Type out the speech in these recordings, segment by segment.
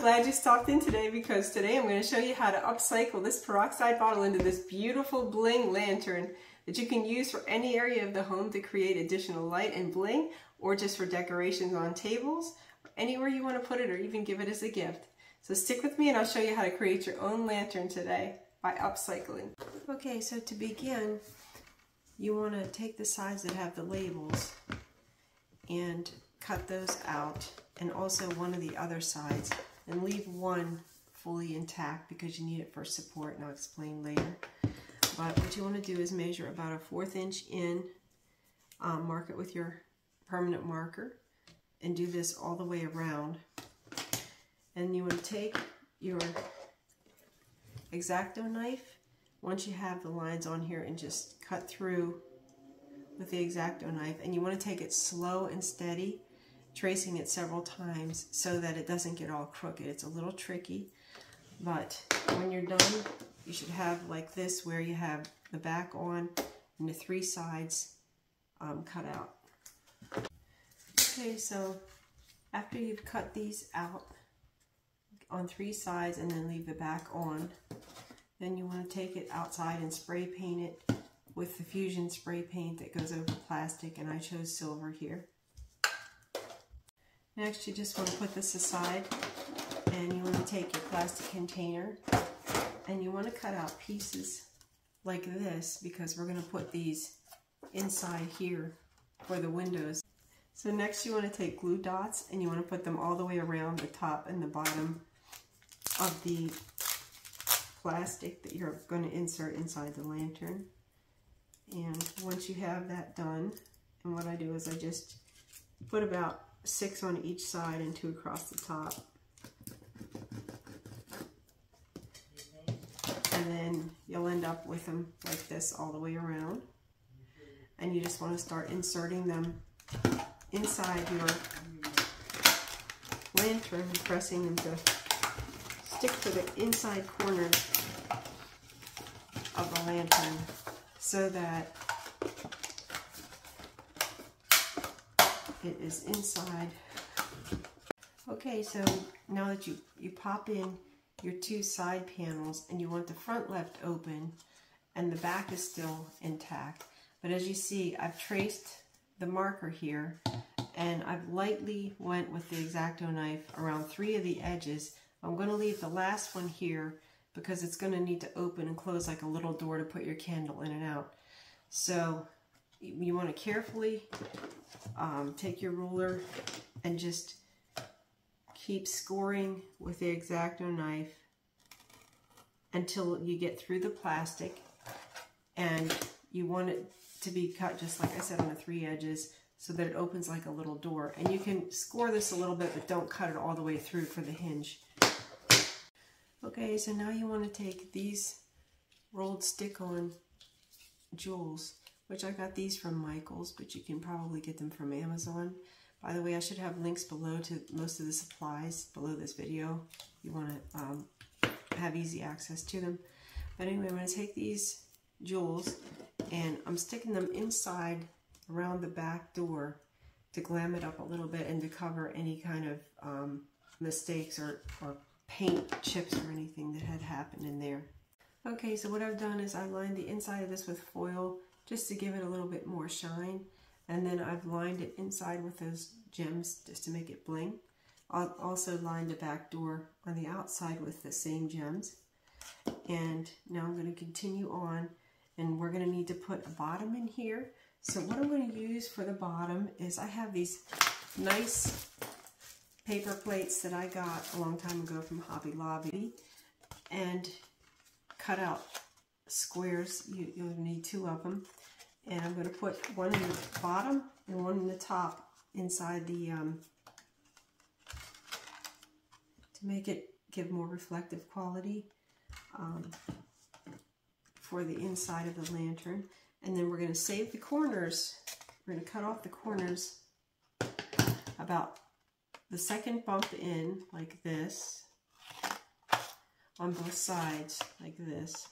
Glad you stopped in today because today I'm going to show you how to upcycle this peroxide bottle into this beautiful bling lantern that you can use for any area of the home to create additional light and bling or just for decorations on tables or anywhere you want to put it or even give it as a gift. So stick with me and I'll show you how to create your own lantern today by upcycling. Okay, so to begin, you want to take the sides that have the labels and cut those out and also one of the other sides and leave one fully intact because you need it for support and I'll explain later. But what you want to do is measure about a fourth inch in, um, mark it with your permanent marker and do this all the way around. And you want to take your X-Acto knife once you have the lines on here and just cut through with the X-Acto knife and you want to take it slow and steady tracing it several times so that it doesn't get all crooked. It's a little tricky, but when you're done, you should have like this where you have the back on and the three sides um, cut out. Okay, so after you've cut these out on three sides and then leave the back on, then you want to take it outside and spray paint it with the Fusion spray paint that goes over plastic, and I chose silver here. Next, you just want to put this aside and you want to take your plastic container and you want to cut out pieces like this because we're going to put these inside here for the windows. So next you want to take glue dots and you want to put them all the way around the top and the bottom of the plastic that you're going to insert inside the lantern. And once you have that done, and what I do is I just put about six on each side and two across the top. And then you'll end up with them like this all the way around. And you just want to start inserting them inside your lantern pressing them to stick to the inside corners of the lantern so that it is inside. Okay, so now that you, you pop in your two side panels and you want the front left open and the back is still intact. But as you see, I've traced the marker here and I've lightly went with the X-Acto knife around three of the edges. I'm going to leave the last one here because it's going to need to open and close like a little door to put your candle in and out. So you want to carefully um, take your ruler and just keep scoring with the X-Acto knife until you get through the plastic. And you want it to be cut just like I said on the three edges so that it opens like a little door. And you can score this a little bit but don't cut it all the way through for the hinge. Okay so now you want to take these rolled stick-on jewels which I got these from Michaels, but you can probably get them from Amazon. By the way, I should have links below to most of the supplies below this video. You want to um, have easy access to them. But anyway, I'm going to take these jewels and I'm sticking them inside around the back door to glam it up a little bit and to cover any kind of um, mistakes or, or paint chips or anything that had happened in there. Okay, so what I've done is I lined the inside of this with foil just to give it a little bit more shine. And then I've lined it inside with those gems just to make it bling. I also lined the back door on the outside with the same gems. And now I'm going to continue on and we're going to need to put a bottom in here. So what I'm going to use for the bottom is I have these nice paper plates that I got a long time ago from Hobby Lobby and cut out squares. You, you'll need two of them. And I'm going to put one in the bottom and one in the top inside the, um, to make it give more reflective quality um, for the inside of the lantern. And then we're going to save the corners. We're going to cut off the corners about the second bump in like this on both sides like this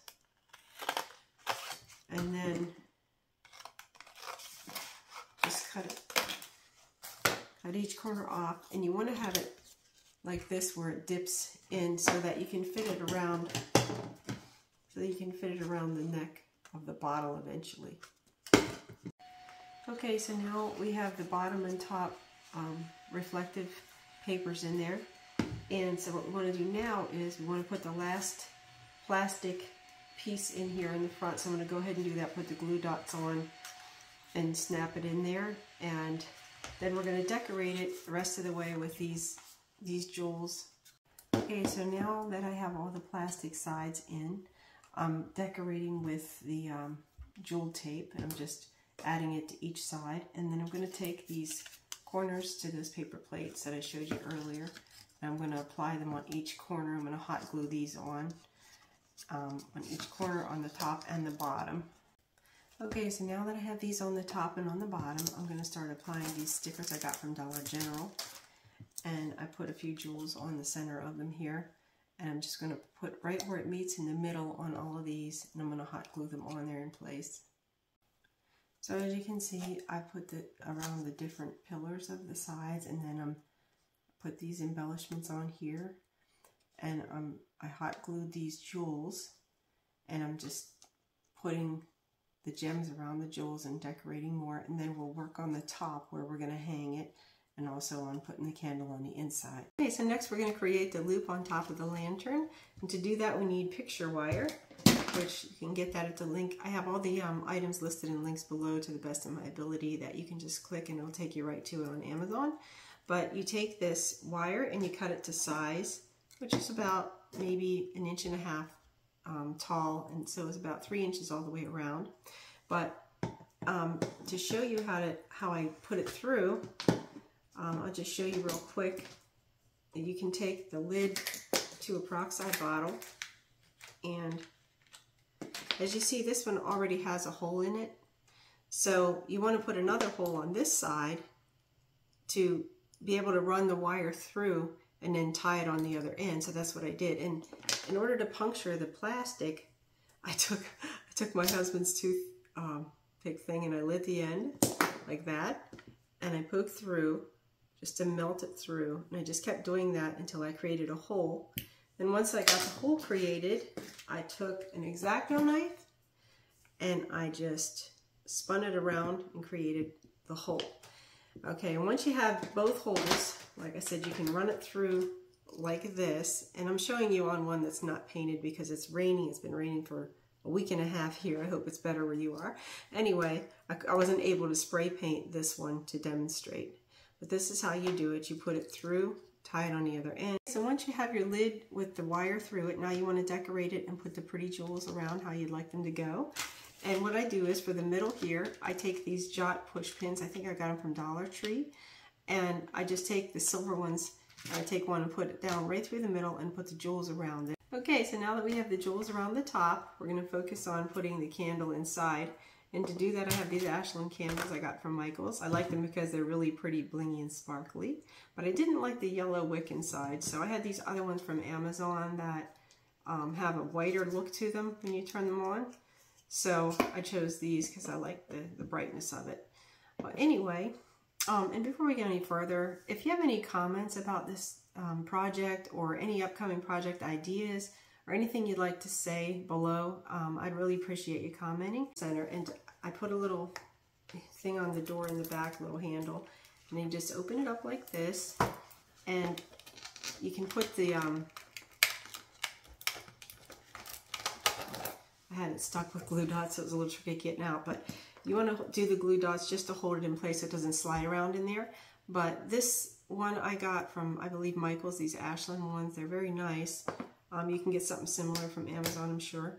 and then just cut it, cut each corner off, and you want to have it like this where it dips in so that you can fit it around so that you can fit it around the neck of the bottle eventually. Okay, so now we have the bottom and top um, reflective papers in there. And so what we want to do now is we want to put the last plastic piece in here in the front. So I'm going to go ahead and do that, put the glue dots on and snap it in there. And then we're going to decorate it the rest of the way with these, these jewels. Okay, so now that I have all the plastic sides in, I'm decorating with the um, jewel tape. And I'm just adding it to each side. And then I'm going to take these corners to those paper plates that I showed you earlier. And I'm going to apply them on each corner. I'm going to hot glue these on, um, on each corner on the top and the bottom. Okay, so now that I have these on the top and on the bottom, I'm going to start applying these stickers I got from Dollar General. And I put a few jewels on the center of them here. And I'm just going to put right where it meets in the middle on all of these. And I'm going to hot glue them on there in place. So as you can see, I put it around the different pillars of the sides and then I'm put these embellishments on here and um, I hot glued these jewels and I'm just putting the gems around the jewels and decorating more and then we'll work on the top where we're going to hang it and also on putting the candle on the inside. Okay, so next we're going to create the loop on top of the lantern and to do that we need picture wire which you can get that at the link. I have all the um, items listed in links below to the best of my ability that you can just click and it'll take you right to it on Amazon. But you take this wire and you cut it to size, which is about maybe an inch and a half um, tall, and so it's about three inches all the way around. But um, to show you how to how I put it through, um, I'll just show you real quick. You can take the lid to a peroxide bottle and as you see, this one already has a hole in it. So you want to put another hole on this side to be able to run the wire through and then tie it on the other end. So that's what I did. And in order to puncture the plastic, I took I took my husband's tooth um, pick thing and I lit the end like that. And I poked through just to melt it through. And I just kept doing that until I created a hole. And once I got the hole created, I took an X-Acto knife and I just spun it around and created the hole. Okay, and once you have both holes, like I said, you can run it through like this. And I'm showing you on one that's not painted because it's raining. It's been raining for a week and a half here. I hope it's better where you are. Anyway, I, I wasn't able to spray paint this one to demonstrate. But this is how you do it. You put it through tie it on the other end. So once you have your lid with the wire through it, now you want to decorate it and put the pretty jewels around how you'd like them to go. And what I do is for the middle here, I take these Jot push pins. I think I got them from Dollar Tree. And I just take the silver ones, I take one and put it down right through the middle and put the jewels around it. Okay, so now that we have the jewels around the top, we're going to focus on putting the candle inside. And to do that, I have these Ashland candles I got from Michaels. I like them because they're really pretty blingy and sparkly. But I didn't like the yellow wick inside, so I had these other ones from Amazon that um, have a whiter look to them when you turn them on. So I chose these because I like the, the brightness of it. But anyway, um, and before we get any further, if you have any comments about this um, project or any upcoming project ideas, or anything you'd like to say below, um, I'd really appreciate you commenting. Center, and I put a little thing on the door in the back, little handle, and you just open it up like this, and you can put the, um, I had it stuck with glue dots, so it was a little tricky getting out, but you want to do the glue dots just to hold it in place so it doesn't slide around in there. But this one I got from, I believe, Michael's, these Ashland ones, they're very nice. Um, you can get something similar from Amazon, I'm sure.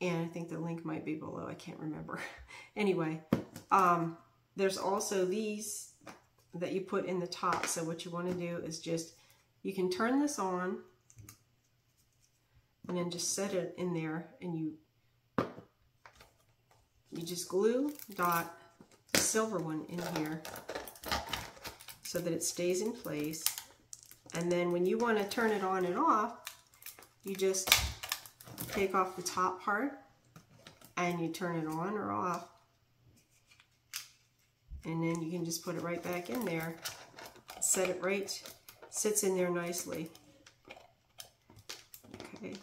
And I think the link might be below. I can't remember. anyway, um, there's also these that you put in the top. So what you want to do is just, you can turn this on and then just set it in there and you you just glue dot the silver one in here so that it stays in place. And then when you want to turn it on and off, you just take off the top part and you turn it on or off and then you can just put it right back in there set it right sits in there nicely. Okay.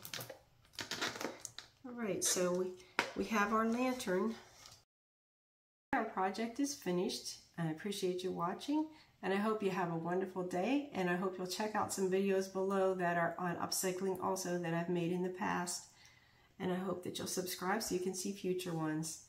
All right, so we, we have our lantern. Our project is finished. I appreciate you watching and I hope you have a wonderful day and I hope you'll check out some videos below that are on upcycling also that I've made in the past and I hope that you'll subscribe so you can see future ones.